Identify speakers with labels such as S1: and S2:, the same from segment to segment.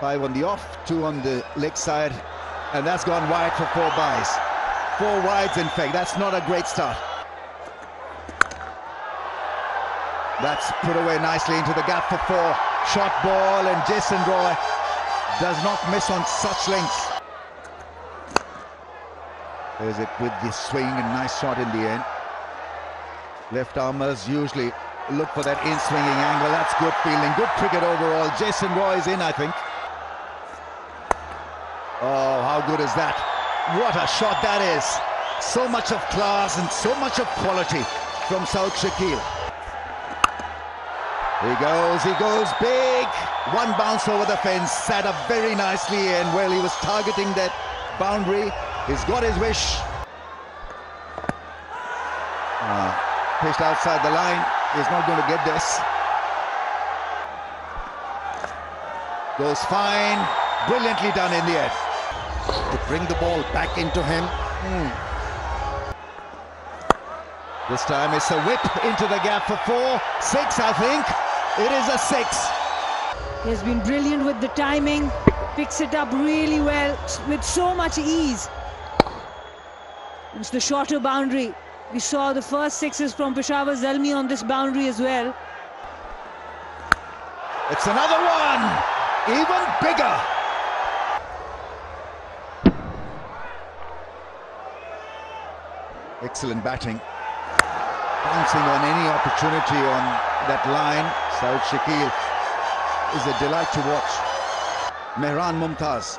S1: Five on the off, two on the leg side, and that's gone wide for four buys. Four wides, in fact. That's not a great start. That's put away nicely into the gap for four. Shot ball, and Jason Roy does not miss on such lengths. There's it with the swing and nice shot in the end. Left armers usually look for that in-swinging angle. That's good fielding, good cricket overall. Jason Roy is in, I think. How good is that? What a shot that is. So much of class and so much of quality from Saud Shakil. He goes, he goes big. One bounce over the fence, sat up very nicely and well, he was targeting that boundary. He's got his wish. Uh, pitched outside the line. He's not going to get this. Goes fine. Brilliantly done in the air.
S2: To bring the ball back into him.
S1: Mm. This time it's a whip into the gap for four. Six, I think. It is a six.
S3: He has been brilliant with the timing. Picks it up really well with so much ease. It's the shorter boundary. We saw the first sixes from Peshawar Zalmi on this boundary as well.
S1: It's another one! Even bigger! Excellent batting. Bouncing on any opportunity on that line. Saud Shakil is a delight to watch. Mehran Mumtaz.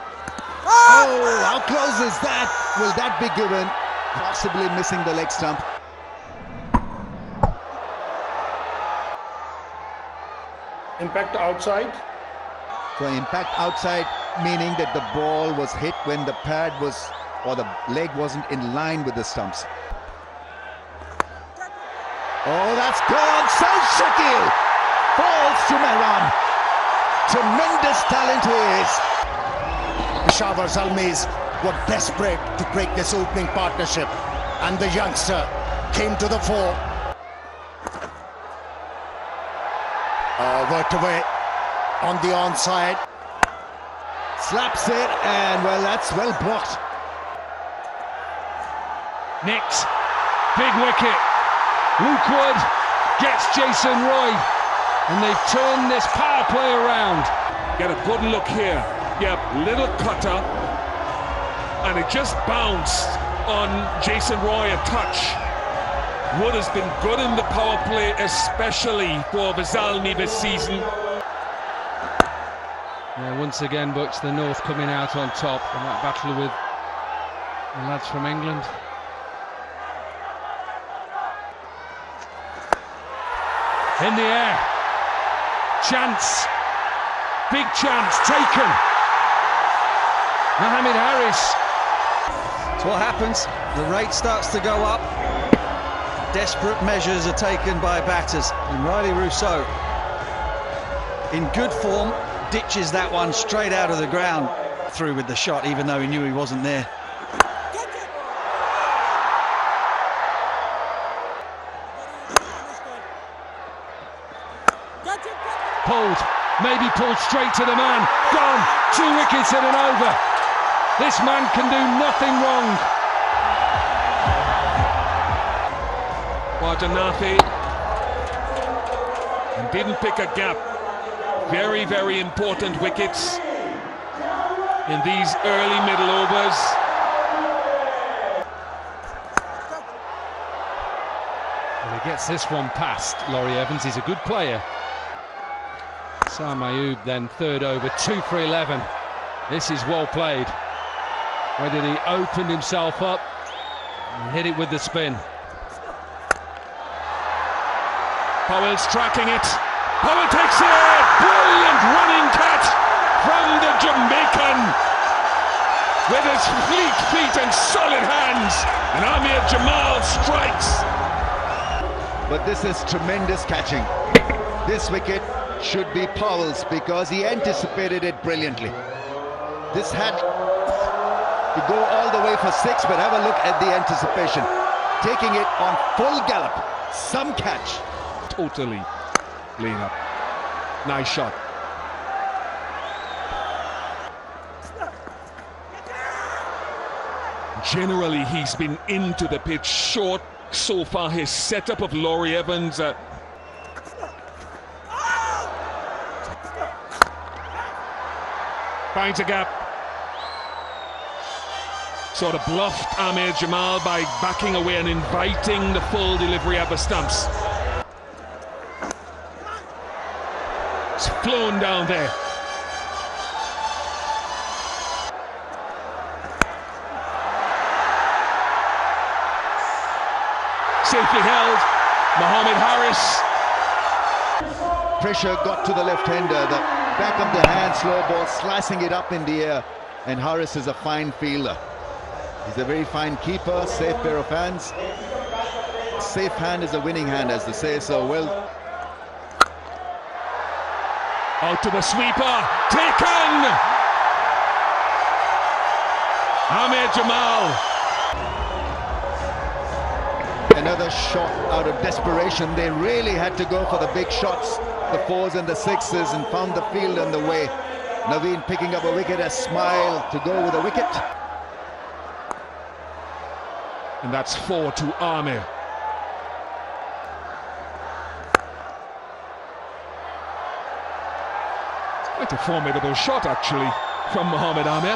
S1: Ah! Oh, how close is that? Will that be given? Possibly missing the leg stump.
S4: Impact outside.
S1: So impact outside meaning that the ball was hit when the pad was or the leg wasn't in line with the stumps. Oh, that's gone. Saud Shakil falls to Mehran. Tremendous talent he is.
S2: Peshawar Zalmis were desperate to break this opening partnership and the youngster came to the fore. Oh, worked away on the onside.
S1: Slaps it and well that's well blocked.
S5: Nicks, big wicket. Luke Wood gets Jason Roy and they've turned this power play around.
S6: Get a good look here. Yep, little cutter and it just bounced on Jason Roy a touch. Wood has been good in the power play, especially for Zalmi this season.
S5: Yeah, once again, Butch, the North coming out on top in that battle with the lads from England. In the air. Chance. Big chance taken. Mohamed Haris.
S7: That's what happens. The rate starts to go up. Desperate measures are taken by batters. And Rilee Rossouw, in good form, ditches that one straight out of the ground. Through with the shot, even though he knew he wasn't there.
S5: Pulled, maybe pulled straight to the man. Gone, two wickets in and over. This man can do nothing wrong.
S6: Watanabe and didn't pick a gap. Very, very important wickets in these early middle overs.
S5: And he gets this one past Laurie Evans. He's a good player. Sam then third over, two for 11. This is well played. Did he opened himself up and hit it with the spin.
S6: Powell's tracking it. Powell takes it! Brilliant running catch from the Jamaican. With his fleet feet and solid hands. And Amir Jamal strikes.
S1: But this is tremendous catching. This wicket should be Powell's because he anticipated it brilliantly. This had to go all the way for six, but have a look at the anticipation. Taking it on full gallop. Some catch.
S6: Totally clean up. Nice shot. Generally, he's been into the pitch short. So far, his setup of Laurie Evans... Uh, finds a gap. Sort of bluffed Amir Jamal by backing away and inviting the full delivery at the stumps. It's flown down there. Safely held. Mohamed Haris.
S1: Pressure got to the left-hander. The back of the hand, slow ball, slicing it up in the air. And Haris is a fine fielder. He's a very fine keeper, safe pair of hands. Safe hand is a winning hand, as they say. So well.
S6: Out to the sweeper. Taken. Amir Jamal
S1: another shot out of desperation. They really had to go for the big shots, the fours and the sixes, and found the field on the way. Naveen picking up a wicket, a smile to go with a wicket.
S6: And that's four to Amir. Quite a formidable shot, actually, from Mohamed Amir.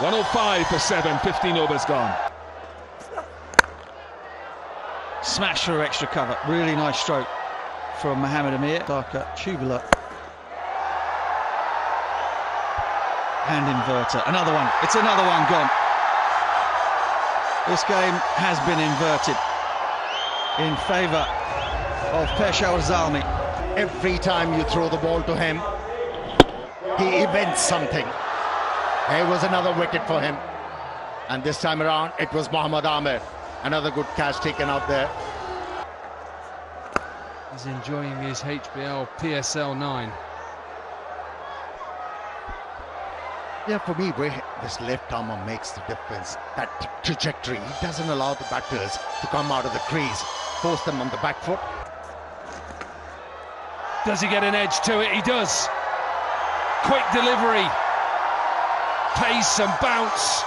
S6: 105 for 7, 15 overs gone.
S7: Smash for extra cover. Really nice stroke from Mohamed Amir. Darker tubular. Hand inverter. Another one. It's another one gone. This game has been inverted in favour of Peshawar Zalmi.
S2: Every time you throw the ball to him, he invents something. There was another wicket for him. And this time around, it was Mohammad Amir. Another good catch taken out there.
S5: He's enjoying his HBL PSL 9.
S2: Yeah, for me, where this left armer makes the difference. That trajectory, he doesn't allow the batters to come out of the crease, force them on the back foot.
S5: Does he get an edge to it? He does. Quick delivery, pace and bounce.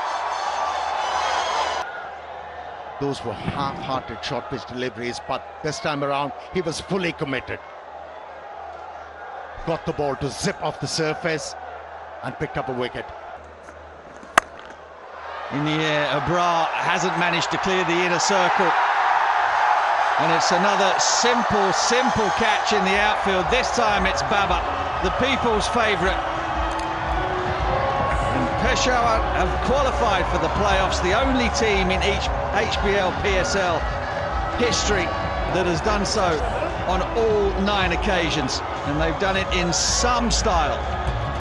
S2: Those were half-hearted short pitch deliveries, but this time around, he was fully committed. Got the ball to zip off the surface and picked up a wicket.
S7: In the air, Abrar hasn't managed to clear the inner circle. And it's another simple, simple catch in the outfield. This time it's Babar, the people's favourite. Peshawar have qualified for the playoffs, the only team in each HBL PSL history that has done so on all nine occasions, and they've done it in some style.